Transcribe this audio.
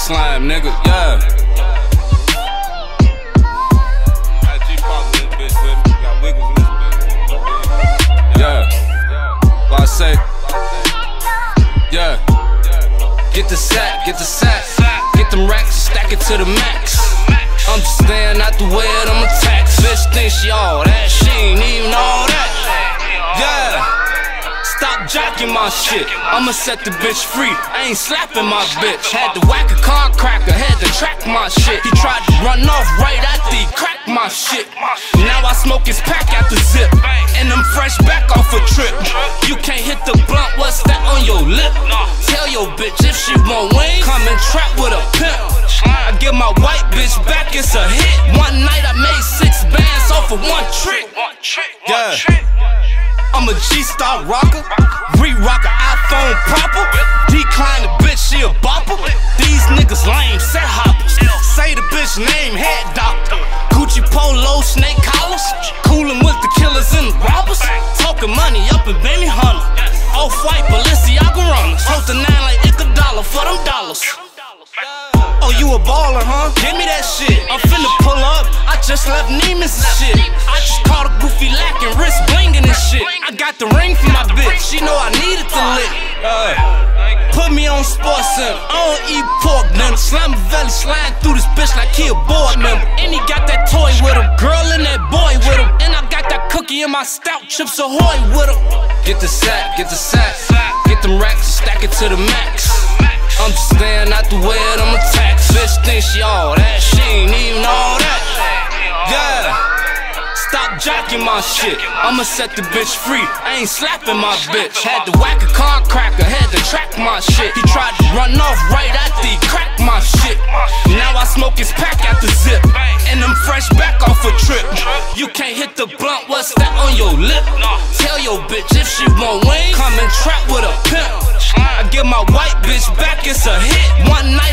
slime, nigga, yeah. say, yeah. Get the sack, get the sack, get them racks, stack it to the mat. Stop jacking my shit. I'ma set the bitch free. I ain't slapping my bitch. Had to whack a car cracker, had to track my shit. He tried to run off right after he cracked my shit. Now I smoke his pack out the zip. And I'm fresh back off a trip. You can't hit the blunt, what's that on your lip? Tell your bitch if she want wings, come and trap with a pimp. I give my white bitch back, it's a hit. One night I made six bands off of one trick. Yeah. I'm a G-Star rocker, re-rock a iPhone proper. Decline the bitch, she a bopper. These niggas lame, set hoppers. Say the bitch name, head doctor. Gucci polo, snake collars. Coolin' with the killers and the robbers. Talking money up in Benihana. Off-white Balenciaga runners. Hold the nine like Iguodala for them dollars. Oh, you a baller, huh? Give me that shit. I'm finna pull up. I just left Neiman's shit. I got the ring for my bitch. She know I needed to lick. Uh, put me on sports center. I don't eat pork, then slam valley slide through this bitch like he a board member. And he got that toy with him, girl and that boy with him. And I got that cookie in my stout, chips ahoy with him. Get the sack, get the sack, get them racks, stack it to the max. I'm just staying out the way of them attacks. Bitch think she all Jacking my shit. I'ma set the bitch free. I ain't slapping my bitch. Had to whack a car cracker, had to track my shit. He tried to run off right after he cracked my shit. Now I smoke his pack out the zip. And I'm fresh back off a trip. You can't hit the blunt, what's that on your lip? Tell your bitch if she want wings, come and trap with a pimp. I give my white bitch back, it's a hit. One night